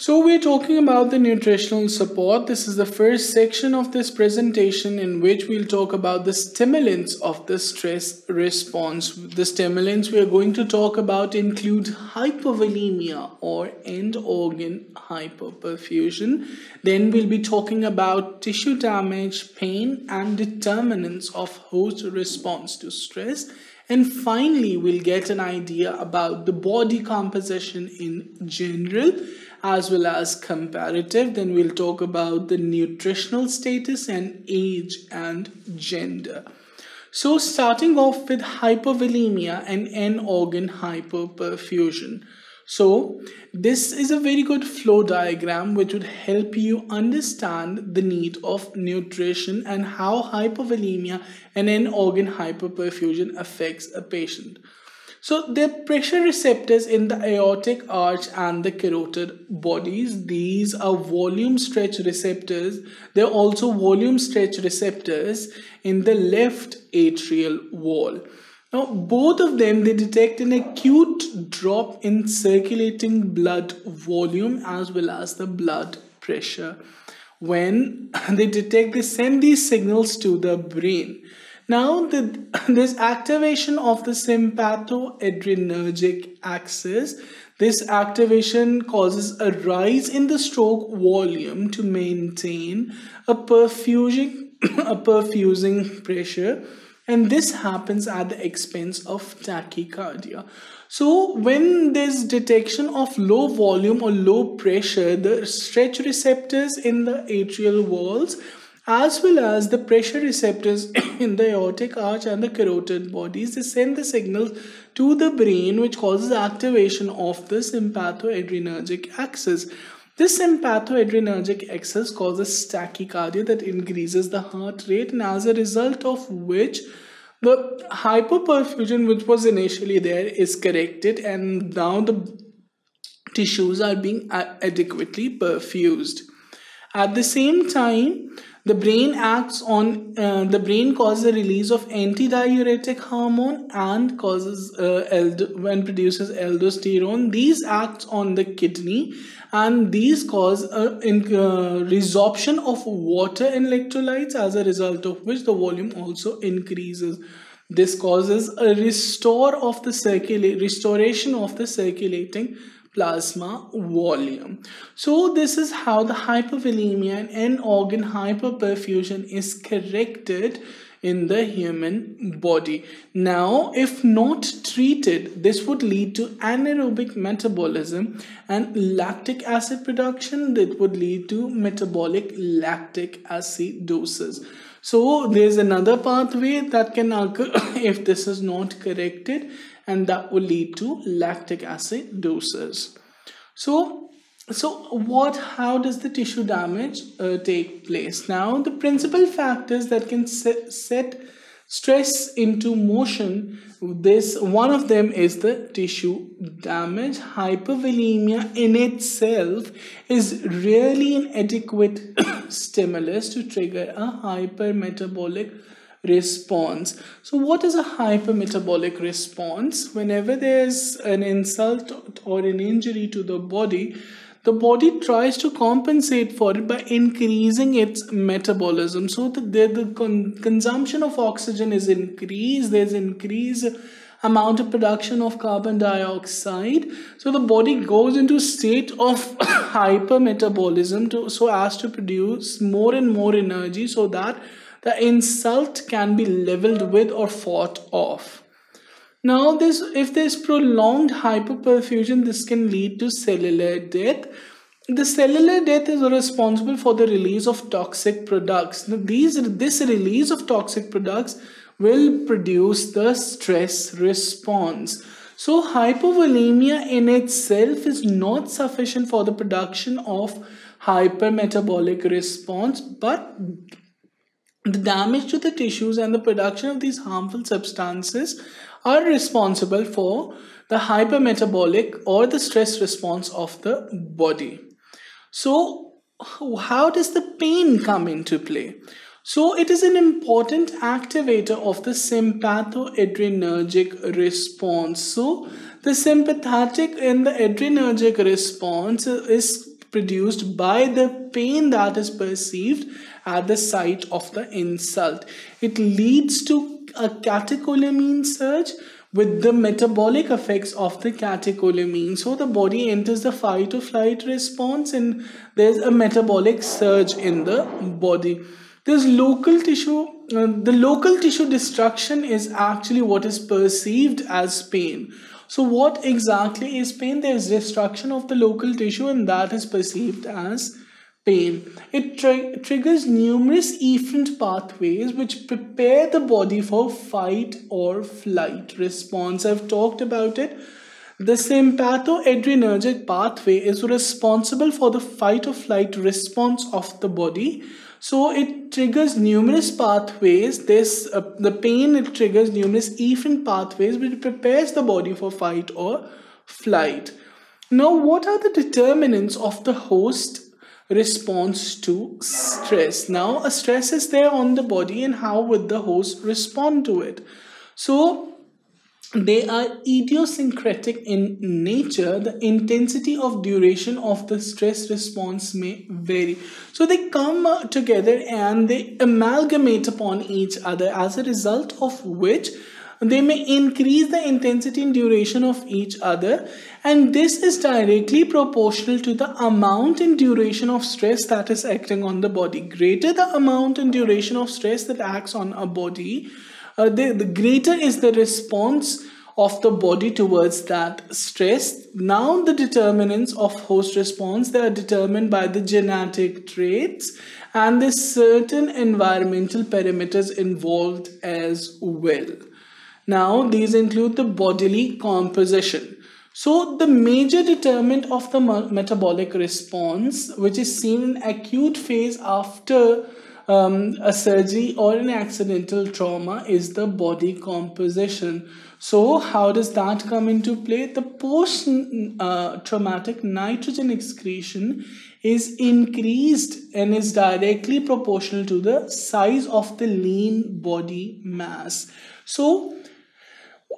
So we're talking about the nutritional support. This is the first section of this presentation in which we'll talk about the stimulants of the stress response. The stimulants we are going to talk about include hypovolemia or end organ hypoperfusion. Then we'll be talking about tissue damage, pain and determinants of host response to stress. And finally, we'll get an idea about the body composition in general as well as comparative. Then we'll talk about the nutritional status and age and gender. So starting off with hypovolemia and end organ hypoperfusion. So this is a very good flow diagram which would help you understand the need of nutrition and how hypovolemia and end organ hypoperfusion affects a patient. So the pressure receptors in the aortic arch and the carotid bodies. These are volume stretch receptors. They're also volume stretch receptors in the left atrial wall. Now, both of them, they detect an acute drop in circulating blood volume as well as the blood pressure. When they detect, they send these signals to the brain. Now, the, this activation of the sympathoadrenergic axis, this activation causes a rise in the stroke volume to maintain a perfusing, a perfusing pressure and this happens at the expense of tachycardia. So when there's detection of low volume or low pressure, the stretch receptors in the atrial walls as well as the pressure receptors in the aortic arch and the carotid bodies they send the signals to the brain which causes activation of the sympathoadrenergic axis this sympathoadrenergic axis causes tachycardia that increases the heart rate and as a result of which the hypoperfusion which was initially there is corrected and now the tissues are being adequately perfused at the same time the brain acts on uh, the brain causes the release of antidiuretic hormone and causes uh, when produces aldosterone. These acts on the kidney and these cause a in, uh, resorption of water and electrolytes as a result of which the volume also increases. This causes a restore of the circulate restoration of the circulating plasma volume. So this is how the hypovolemia and end organ hypoperfusion is corrected in the human body. Now, if not treated, this would lead to anaerobic metabolism and lactic acid production that would lead to metabolic lactic acidosis. So there's another pathway that can occur if this is not corrected and that will lead to lactic acidosis. So, so what, how does the tissue damage uh, take place? Now, the principal factors that can set, set stress into motion this one of them is the tissue damage hypovolemia in itself is really an adequate stimulus to trigger a hypermetabolic response. So, what is a hypermetabolic response? Whenever there's an insult or an injury to the body, the body tries to compensate for it by increasing its metabolism so the, the con- consumption of oxygen is increased there's increased amount of production of carbon dioxide so the body goes into state of hypermetabolism to so as to produce more and more energy so that the insult can be leveled with or fought off. Now, this if there's prolonged hypoperfusion, this can lead to cellular death. The cellular death is responsible for the release of toxic products. Now, these this release of toxic products will produce the stress response. So, hypovolemia in itself is not sufficient for the production of hypermetabolic response, but the damage to the tissues and the production of these harmful substances are responsible for the hypermetabolic or the stress response of the body. So, how does the pain come into play? So, it is an important activator of the sympathoadrenergic response. So, the sympathetic and the adrenergic response is produced by the pain that is perceived at the site of the insult. It leads to a catecholamine surge with the metabolic effects of the catecholamine. So the body enters the fight or flight response and there's a metabolic surge in the body. There's local tissue, uh, the local tissue destruction is actually what is perceived as pain. So what exactly is pain? There is destruction of the local tissue and that is perceived as pain. It triggers numerous efferent pathways which prepare the body for fight or flight response. I've talked about it. The sympathoadrenergic pathway is responsible for the fight or flight response of the body. So it triggers numerous pathways. This uh, the pain it triggers numerous efferent pathways which prepares the body for fight or flight. Now, what are the determinants of the host response to stress. Now, a stress is there on the body, and how would the host respond to it? So, they are idiosyncratic in nature. The intensity of duration of the stress response may vary. So, they come uh, together and they amalgamate upon each other, as a result of which they may increase the intensity and duration of each other and this is directly proportional to the amount and duration of stress that is acting on the body greater the amount and duration of stress that acts on a body uh, the, the greater is the response of the body towards that stress now the determinants of host response they are determined by the genetic traits and the certain environmental parameters involved as well now, these include the bodily composition. So, the major determinant of the metabolic response, which is seen in acute phase after um, a surgery or an accidental trauma, is the body composition. So, how does that come into play? The post uh, traumatic nitrogen excretion is increased and is directly proportional to the size of the lean body mass. So,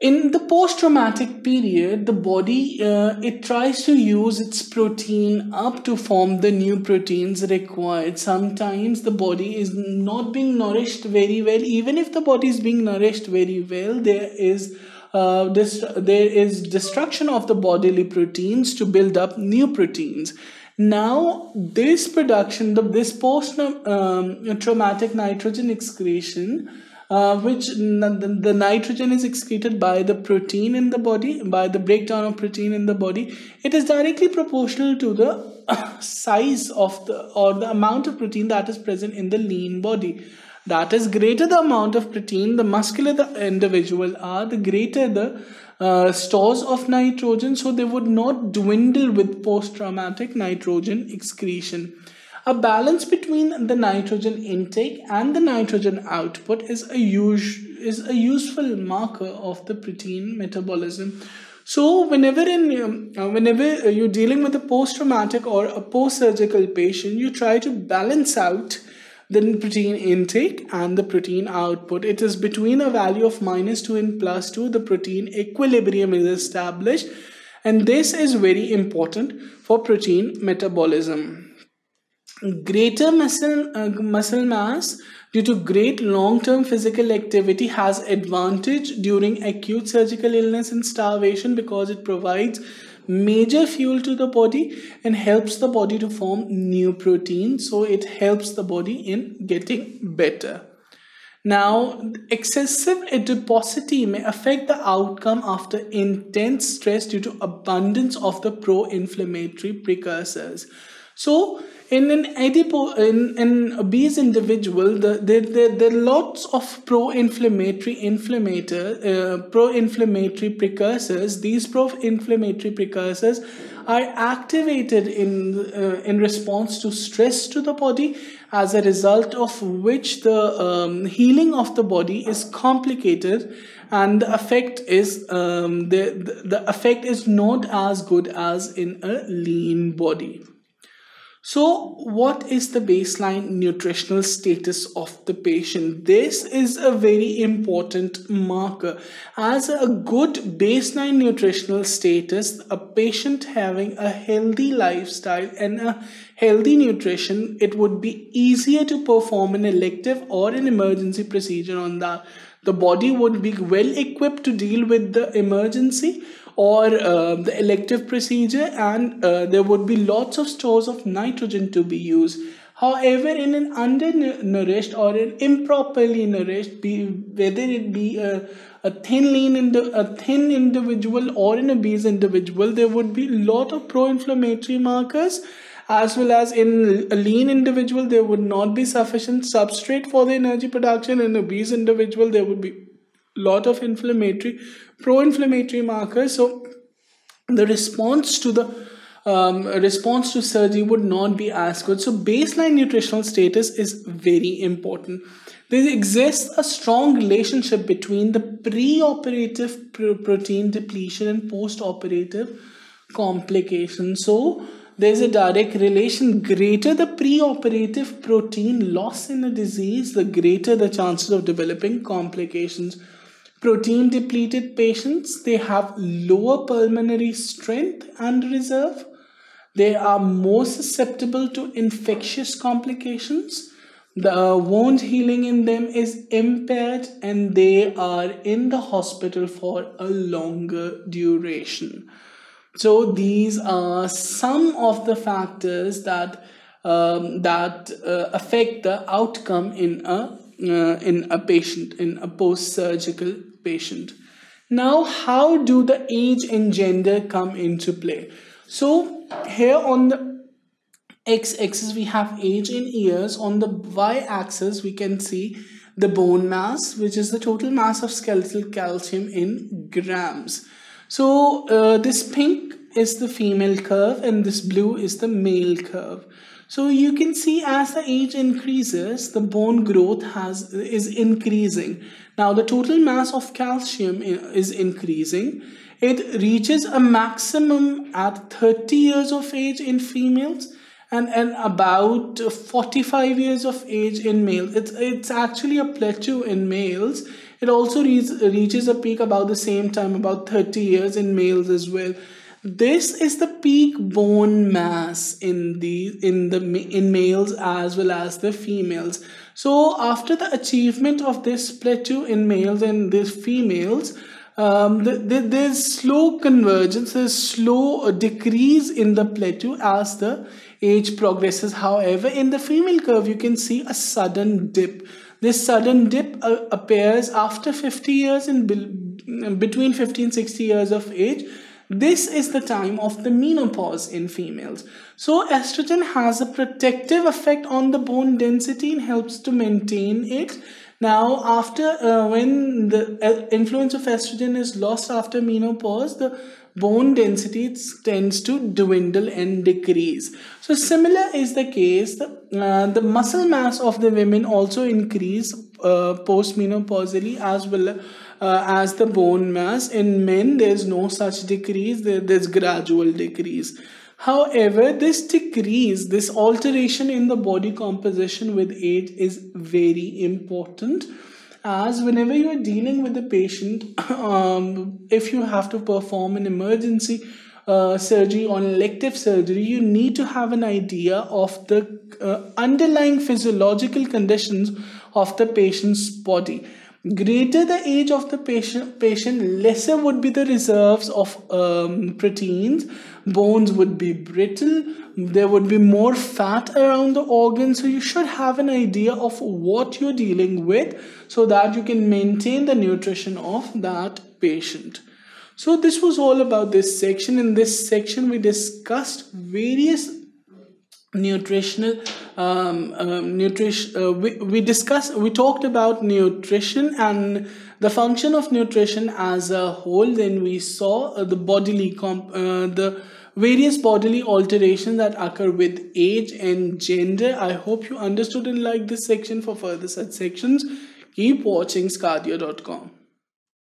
in the post-traumatic period the body uh, it tries to use its protein up to form the new proteins required. Sometimes the body is not being nourished very well. Even if the body is being nourished very well there is uh, this, there is destruction of the bodily proteins to build up new proteins. Now this production the this post um, traumatic nitrogen excretion uh, which the, the nitrogen is excreted by the protein in the body, by the breakdown of protein in the body. It is directly proportional to the size of the or the amount of protein that is present in the lean body. That is greater the amount of protein, the muscular the individual are, the greater the uh, stores of nitrogen, so they would not dwindle with post traumatic nitrogen excretion. A balance between the nitrogen intake and the nitrogen output is a, use, is a useful marker of the protein metabolism. So whenever in um, uh, whenever you're dealing with a post-traumatic or a post-surgical patient, you try to balance out the protein intake and the protein output. It is between a value of minus 2 and plus 2, the protein equilibrium is established. And this is very important for protein metabolism greater muscle uh, muscle mass due to great long-term physical activity has advantage during acute surgical illness and starvation because it provides major fuel to the body and helps the body to form new protein so it helps the body in getting better. Now excessive adiposity may affect the outcome after intense stress due to abundance of the pro-inflammatory precursors. So in an adipo in an obese individual, the, the, the, there are lots of pro-inflammatory inflammator, uh, pro-inflammatory precursors. These pro-inflammatory precursors are activated in uh, in response to stress to the body, as a result of which the um, healing of the body is complicated, and the effect is um, the the effect is not as good as in a lean body. So, what is the baseline nutritional status of the patient? This is a very important marker. As a good baseline nutritional status, a patient having a healthy lifestyle and a healthy nutrition, it would be easier to perform an elective or an emergency procedure on that. The body would be well equipped to deal with the emergency or uh, the elective procedure and uh, there would be lots of stores of nitrogen to be used. However in an undernourished or an improperly nourished be, whether it be a, a thin lean indi- a thin individual or an obese individual there would be a lot of pro-inflammatory markers as well as in a lean individual there would not be sufficient substrate for the energy production. In a obese individual there would be lot of inflammatory pro-inflammatory markers. So the response to the um, response to surgery would not be as good. So baseline nutritional status is very important. There exists a strong relationship between the pre-operative protein depletion and post-operative complications. So there's a direct relation. Greater the pre-operative protein loss in a disease the greater the chances of developing complications. Protein depleted patients they have lower pulmonary strength and reserve. They are more susceptible to infectious complications. The uh, wound healing in them is impaired and they are in the hospital for a longer duration so these are some of the factors that um, that uh, affect the outcome in a uh, in a patient in a post surgical patient. Now, how do the age and gender come into play? So, here on the x axis, we have age in years. On the y axis, we can see the bone mass, which is the total mass of skeletal calcium in grams. So, uh, this pink is the female curve, and this blue is the male curve. So you can see as the age increases, the bone growth has is increasing. Now the total mass of calcium is increasing. It reaches a maximum at 30 years of age in females and, and about 45 years of age in males. It's, it's actually a plateau in males. It also re- reaches a peak about the same time, about 30 years in males as well. This is the peak bone mass in the in the in males as well as the females. So after the achievement of this plateau in males and these females um, the, the, there's slow convergence there's slow decrease in the plateau as the age progresses. However in the female curve you can see a sudden dip this sudden dip uh, appears after 50 years in between 50 and 60 years of age this is the time of the menopause in females. So estrogen has a protective effect on the bone density and helps to maintain it. Now, after uh, when the uh, influence of estrogen is lost after menopause, the bone density tends to dwindle and decrease. So similar is the case. The, uh, the muscle mass of the women also increase uh, post-menopausally as well uh, as the bone mass. In men, there's no such decrease, there, there's gradual decrease. However, this decrease, this alteration in the body composition with age is very important as whenever you are dealing with a patient, um, if you have to perform an emergency uh, surgery or elective surgery, you need to have an idea of the uh, underlying physiological conditions of the patient's body greater the age of the patient, patient lesser would be the reserves of um, proteins. Bones would be brittle. There would be more fat around the organ so you should have an idea of what you're dealing with so that you can maintain the nutrition of that patient. So this was all about this section. In this section we discussed various nutritional um, um, nutrition uh, we, we discussed we talked about nutrition and the function of nutrition as a whole. Then we saw uh, the bodily comp uh, the various bodily alterations that occur with age and gender. I hope you understood and liked this section. For further such sections keep watching sqadia.com